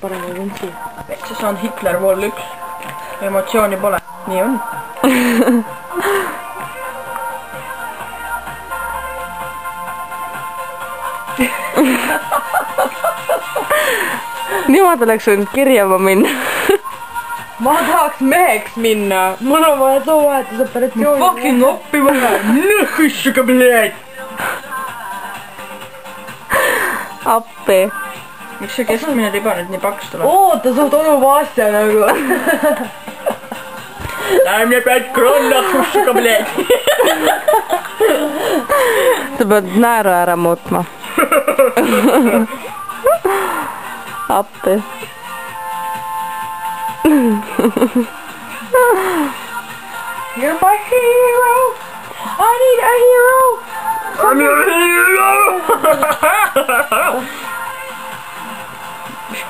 parema vuntsi . sa saanud Hitler vol üks . emotsiooni pole . nii on . Nemad oleks võinud kirjama minna . ma tahaks meheks minna , mul on vaja soovahetusoperatsiooni . Fucking appi vaja . Nõhhussuga , blядь . appi . miks see keskmine riba nüüd nii paks tuleb? oota, suht onuva asja nagu. Дай мне пять крон, nõhhussuga, blядь. sa pead naeru ära muutma. appi. You're my hero. I need a hero. mis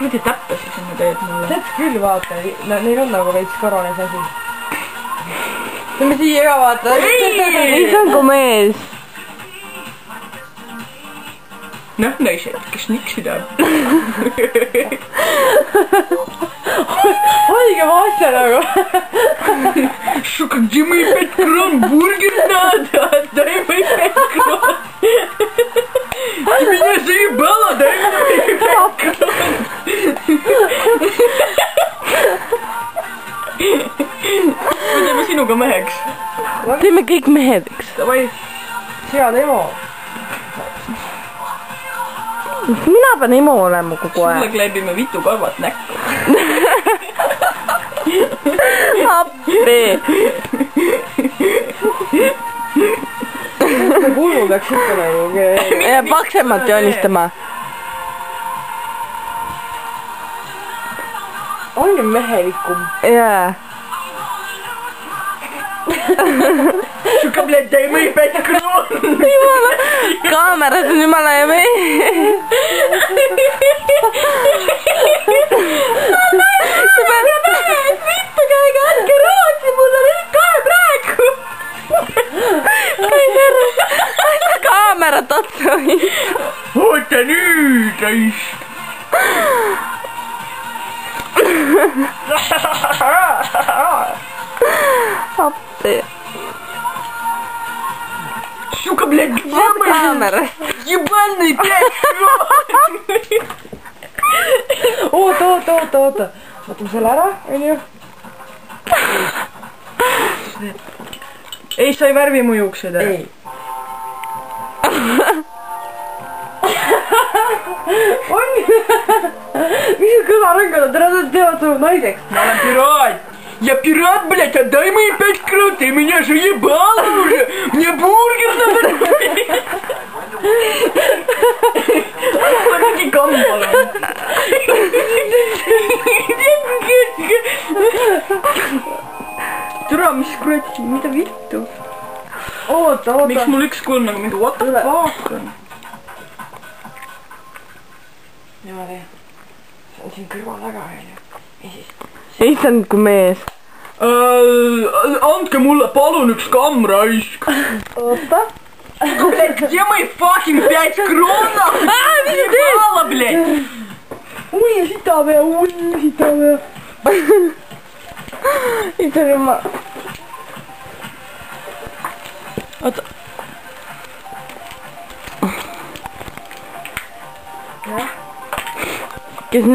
kuradi täppi sa sinna teed mulle? tead küll, vaata, neil on nagu veits korones asi. Lähme siia ka vaata. issand, kui mees. noh, naised, kes niksi teeme sinuga meheks. teeme kõik mehedeks. Davai, hea demo. mina pean emo olema kogu sulle aeg. kleebime vitu karvat näkku. appi. kulmu peaks ikka nagu. paksemalt joonistama. olge mehelikum. jaa Сука, блядь, дай мои пять крон. jumala , kaameras on jumala ja mees . sa pead . vittu käige , andke rootsi mulle nüüd ka praegu . käi ära , aita kaamerat otsa hoida . oota nüüd , raisk . сука, блядь, где вот мы? камера. Ебальный, блядь, От, то, то, то. Вот уже Lara, или? Эй, sa ei värvi mu juukseid ära. Он, on как su kõlarõng on, täna nad teevad su naiseks. Я пират, блядь, отдай мои пять крон, ты меня же ебал уже! türa , mis kuradi , mida vittu ? oota , oota miks . mul üks kujul nagu mingi what the Tule. fuck on ? niimoodi . see on siin kõrval taga , onju . ja siis . issand , kui mees . Äh, andke mulle palun üks kamm raisk . oota . Блядь, где мои fucking пять крон нахуй? А, Ебала, блядь! Uy, hijita, veo, uy, hijita, veo. y se rema. Otra. ¿Qué es